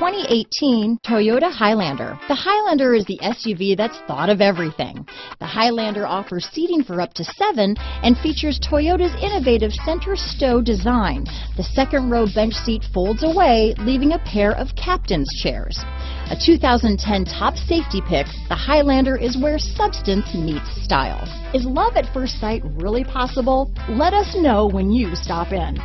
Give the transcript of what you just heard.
2018 Toyota Highlander. The Highlander is the SUV that's thought of everything. The Highlander offers seating for up to seven and features Toyota's innovative center stow design. The second row bench seat folds away, leaving a pair of captain's chairs. A 2010 top safety pick, the Highlander is where substance meets style. Is love at first sight really possible? Let us know when you stop in.